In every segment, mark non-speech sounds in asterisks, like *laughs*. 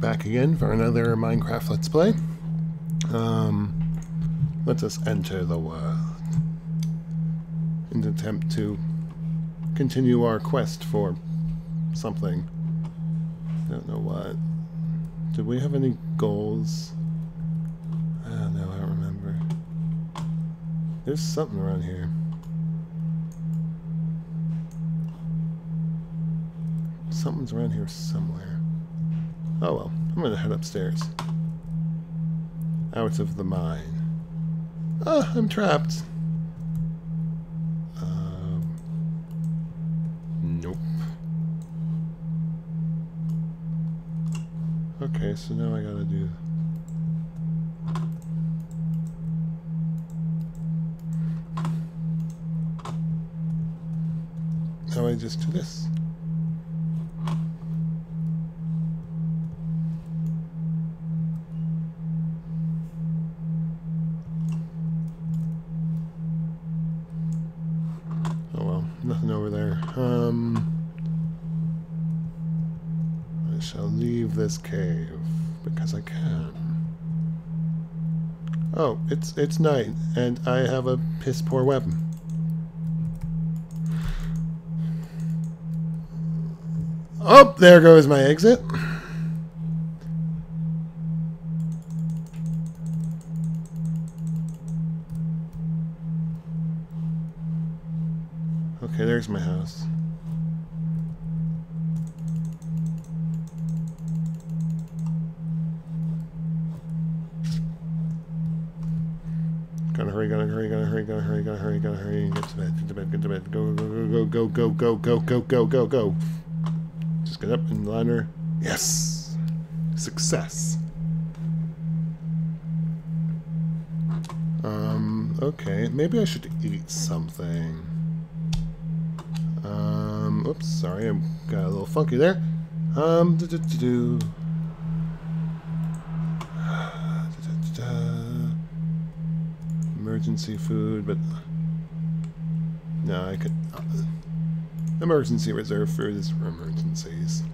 back again for another Minecraft Let's Play. Um, let us enter the world in attempt to continue our quest for something. I don't know what. Did we have any goals? I don't know, I don't remember. There's something around here. Something's around here somewhere. Oh well, I'm gonna head upstairs. Out of the mine. Ah, I'm trapped. Um, nope. Okay, so now I gotta do... Now I just do this. Oh well, nothing over there. Um, I shall leave this cave because I can. Oh, it's it's night, and I have a piss poor weapon. Oh, there goes my exit. Gotta hurry, gotta hurry, gotta hurry, gotta hurry, gotta hurry, gotta hurry, get to bed, get to bed, get to bed, go, go, go, go, go, go, go, go, go, go, go. Just get up and ladder. Yes! Success. Um, okay, maybe I should eat something. Um, oops, sorry, I got a little funky there. Um, do, do, do, do. Emergency food, but no, I could. Uh, emergency reserve food is for emergencies.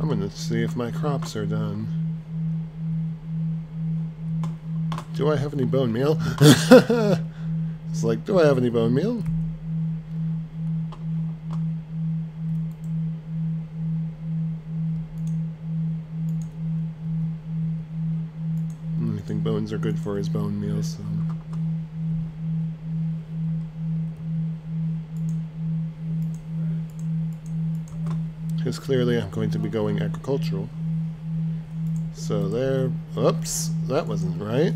I'm gonna see if my crops are done. Do I have any bone meal? *laughs* it's like, do I have any bone meal? Hmm, I think bones are good for his bone meal, so. Because clearly I'm going to be going agricultural. So there... Oops! That wasn't right.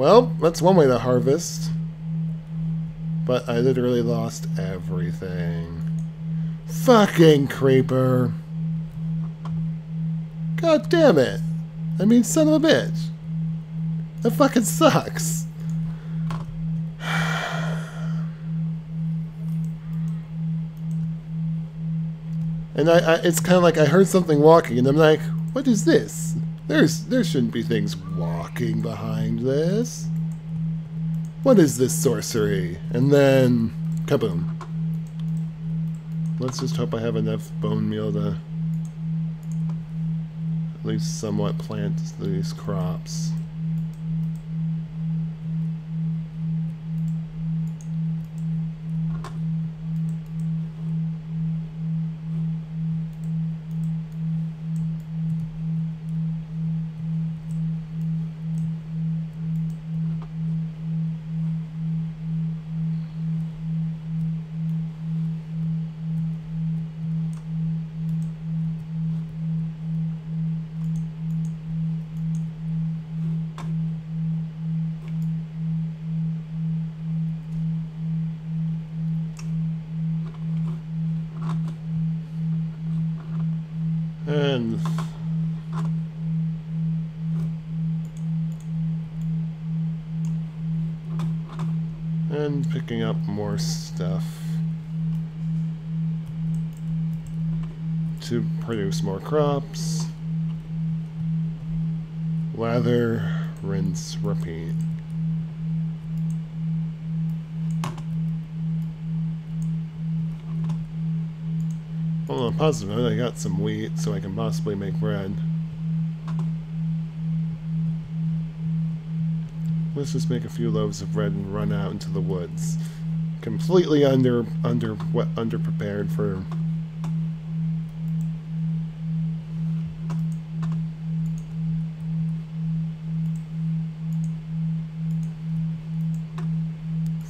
Well, that's one way to harvest. But I literally lost everything. Fucking creeper. God damn it. I mean, son of a bitch. That fucking sucks. *sighs* And I, I it's kind of like I heard something walking, and I'm like, what is this? There's there shouldn't be things walking behind this. What is this sorcery? And then, kaboom. Let's just hope I have enough bone meal to at least somewhat plant these crops. in. And picking up more stuff to produce more crops. Lather, rinse, repeat. On a positive note, I got some wheat, so I can possibly make bread. Let's just make a few loaves of bread and run out into the woods. Completely under under what underprepared for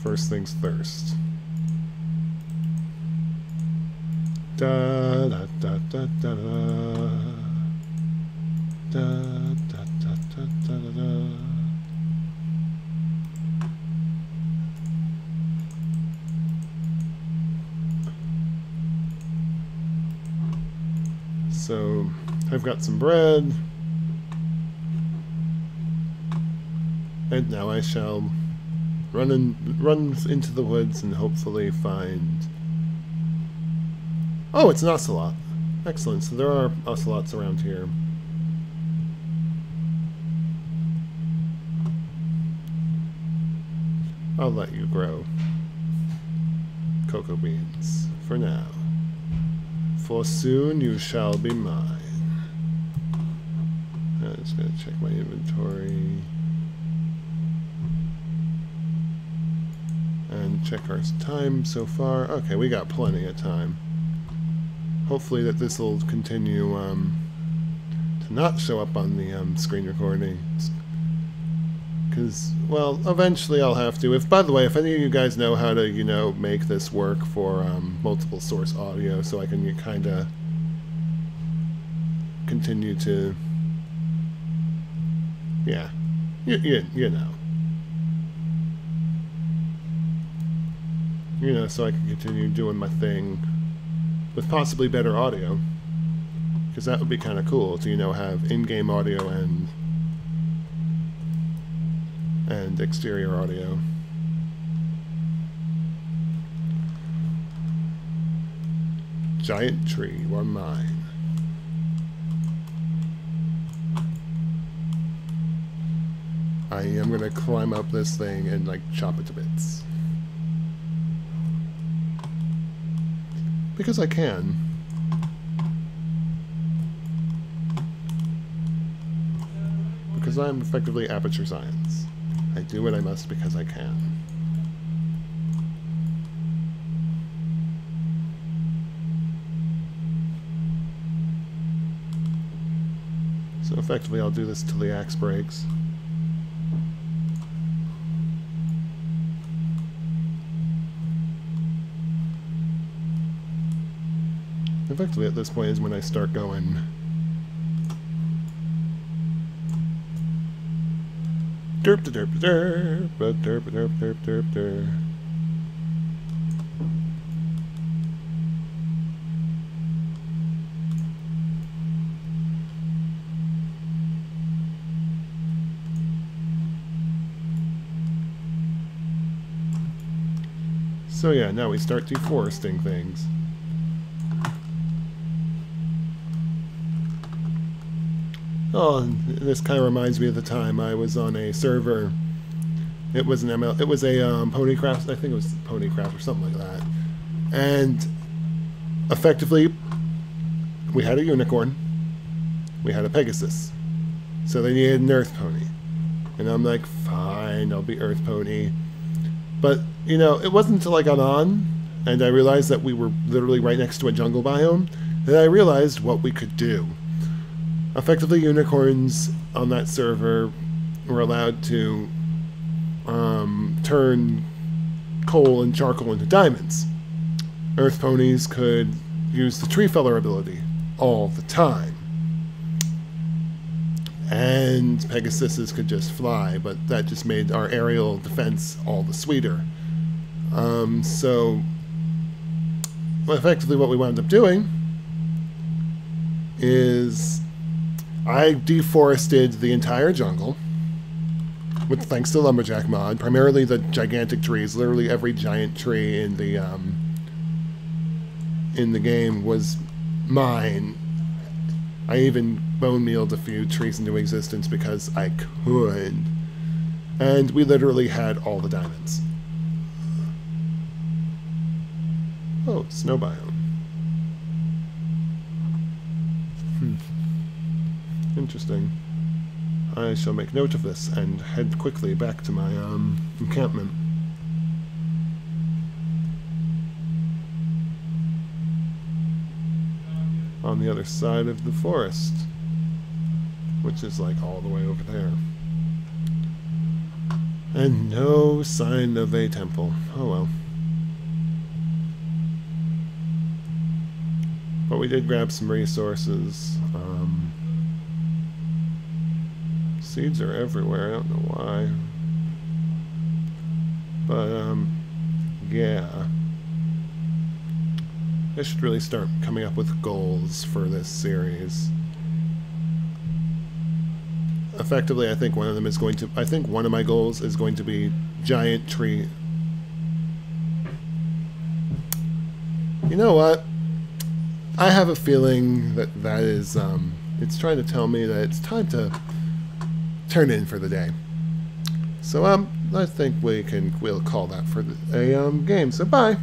first things first. Da da da da da da da da da da da. So I've got some bread. And now I shall run, in, run into the woods and hopefully find... Oh, it's an ocelot. Excellent, so there are ocelots around here. I'll let you grow cocoa beans for now. For soon you shall be mine. I'm just gonna check my inventory. And check our time so far. Okay, we got plenty of time. Hopefully that this will continue um, to not show up on the um, screen recording. Because, well, eventually I'll have to. If, by the way, if any of you guys know how to, you know, make this work for um, multiple source audio so I can kind of continue to, yeah, you, you, you know. You know, so I can continue doing my thing with possibly better audio. Because that would be kind of cool to, you know, have in-game audio and and exterior audio. Giant tree, are mine. I am going to climb up this thing and like chop it to bits. Because I can. Because I'm effectively Aperture Science. I do what I must because I can. So effectively I'll do this till the axe breaks. Effectively at this point is when I start going Derp derp derp derp derp derp derp derp. So yeah, now we start deforesting things. Oh, this kind of reminds me of the time I was on a server. It was an ML. It was a um, Ponycraft. I think it was Ponycraft or something like that. And effectively, we had a unicorn. We had a Pegasus. So they needed an Earth Pony. And I'm like, fine, I'll be Earth Pony. But, you know, it wasn't until I got on and I realized that we were literally right next to a jungle biome that I realized what we could do effectively unicorns on that server were allowed to um, turn coal and charcoal into diamonds. Earth ponies could use the tree feller ability all the time. And Pegasuses could just fly, but that just made our aerial defense all the sweeter. Um, so, effectively, what we wound up doing is I deforested the entire jungle. with thanks to Lumberjack mod, primarily the gigantic trees. Literally every giant tree in the um, in the game was mine. I even bone mealed a few trees into existence because I could. And we literally had all the diamonds. Oh, snow biome. Interesting. I shall make note of this and head quickly back to my um, encampment. On the other side of the forest, which is like all the way over there. And no sign of a temple. Oh well. But we did grab some resources. Um, seeds are everywhere. I don't know why. But, um, yeah. I should really start coming up with goals for this series. Effectively, I think one of them is going to... I think one of my goals is going to be giant tree... You know what? I have a feeling that that is, um, it's trying to tell me that it's time to turn in for the day. So, um, I think we can, we'll call that for the, a, um, game. So, bye.